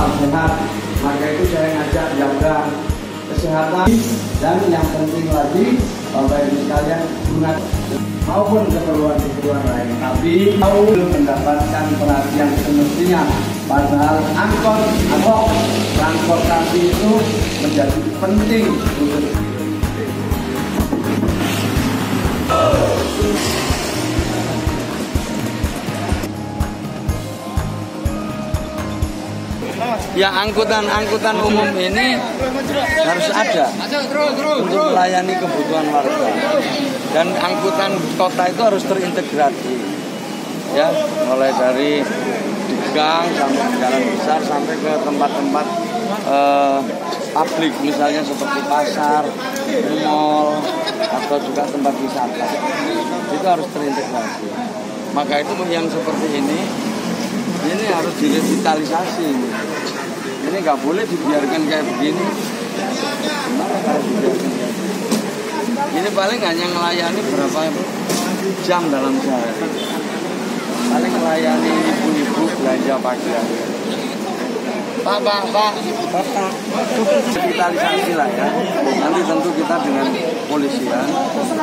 tetap sehat. Maka itu saya ngajak jaga kesehatan dan yang penting lagi Bapak Ibu sekalian guna maupun keperluan-keperluan lain. Tapi mau mendapatkan perhatian semestinya. Padahal angkot atau transportasi itu menjadi penting untuk Ya angkutan-angkutan umum ini harus ada untuk melayani kebutuhan warga. Dan angkutan kota itu harus terintegrasi. Ya, mulai dari di gang sampai jalan besar sampai ke tempat-tempat eh, publik misalnya seperti pasar, mall atau juga tempat wisata. Itu harus terintegrasi. Maka itu yang seperti ini ini harus direvitalisasi. Ini nggak boleh dibiarkan kayak begini. Ini paling hanya melayani berapa jam dalam sehari. Paling melayani ibu-ibu belanja pagi hari. Pak, Pak, Pak, Bapak, revitalisasi lah ya. Nanti tentu kita dengan polisian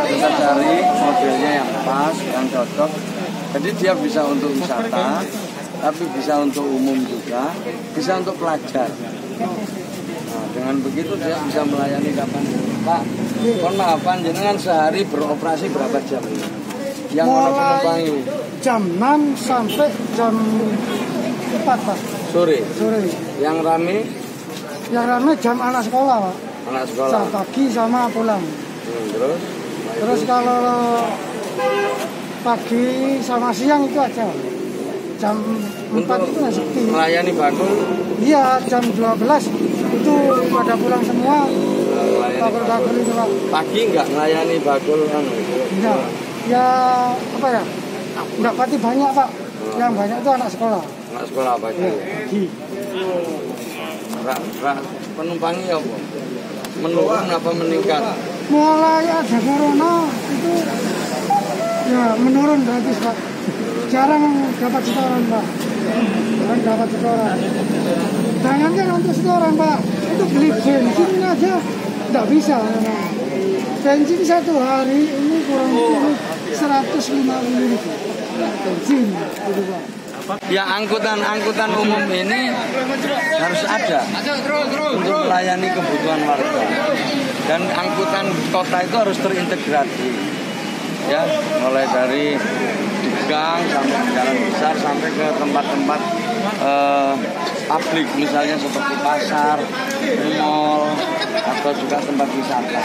kita cari modelnya yang pas, yang cocok. Jadi dia bisa untuk wisata, tapi bisa untuk umum juga, bisa untuk pelajar. Nah, dengan begitu dia bisa melayani kapan Pak, mohon maaf jenengan sehari beroperasi berapa jam? Yang mana penumpang ini? jam 6 sampai jam 4 Pak Sore. sore. Yang rame Yang ramai jam anak sekolah Pak. anak sekolah. Saat pagi sama pulang. Hmm, terus? Terus kalau pagi sama siang itu aja. Jam 4 Untuk itu masih sepi. melayani bakul, Iya jam 12 itu pada pulang semua. Bakul-bakul itu Pak. pagi nggak melayani bakul kan? Ya, ya apa ya? Enggak pati banyak Pak. Yang banyak itu anak sekolah. Anak sekolah pagi. Ya, pagi. Rak, rak, penumpangnya apa? Menurun apa meningkat? mulai ada corona itu ya menurun gratis pak. Jarang dapat setoran pak. Jarang dapat setoran. Jangankan untuk setoran pak. Itu beli bensin aja tidak bisa memang. Bensin satu hari ini kurang lebih 150 ribu. Bensin gitu pak. Ya angkutan-angkutan umum ini harus ada untuk melayani kebutuhan warga. Dan angkutan kota itu harus terintegrasi. Mulai dari di gang sampai jalan besar sampai ke tempat-tempat eh, publik misalnya seperti pasar, mall atau juga tempat wisata.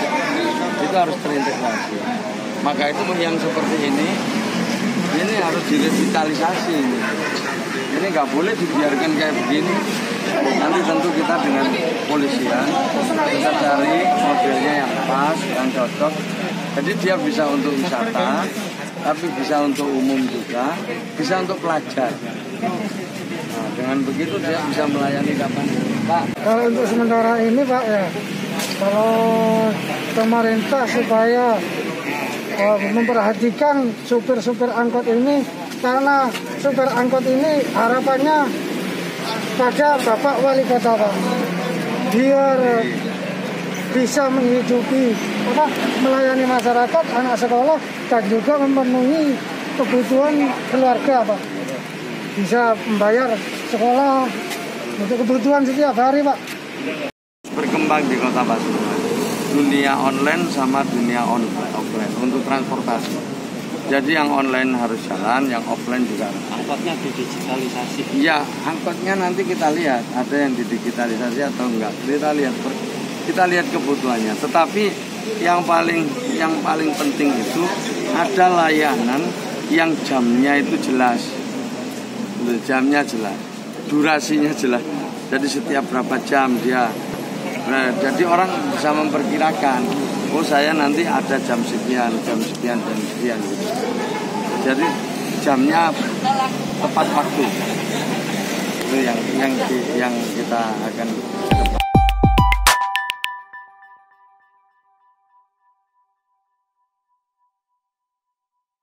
Itu harus terintegrasi. Maka itu yang seperti ini ini harus direvitalisasi ini. Ini nggak boleh dibiarkan kayak begini. Nanti tentu kita dengan polisian kita cari modelnya yang pas, yang cocok. Jadi dia bisa untuk wisata, tapi bisa untuk umum juga, bisa untuk pelajar. Nah, dengan begitu dia bisa melayani kapan Pak. Kalau untuk sementara ini Pak ya, kalau pemerintah supaya eh, memperhatikan supir-supir angkot ini karena supir angkot ini harapannya pada Bapak Wali Kota Pak biar bisa menghidupi apa melayani masyarakat anak sekolah dan juga memenuhi kebutuhan keluarga Pak. Bisa membayar sekolah untuk kebutuhan setiap hari Pak. Berkembang di kota Pasuruan dunia online sama dunia on offline untuk transportasi. Jadi yang online harus jalan yang offline juga harus angkotnya didigitalisasi. Ya angkotnya nanti kita lihat ada yang didigitalisasi atau enggak. Kita lihat kita lihat kebutuhannya tetapi yang paling yang paling penting itu ada layanan yang jamnya itu jelas jamnya jelas durasinya jelas jadi setiap berapa jam dia Nah, jadi orang bisa memperkirakan, oh saya nanti ada jam sekian, jam sekian, jam sekian gitu. Jadi jamnya tepat waktu. Itu yang yang yang kita akan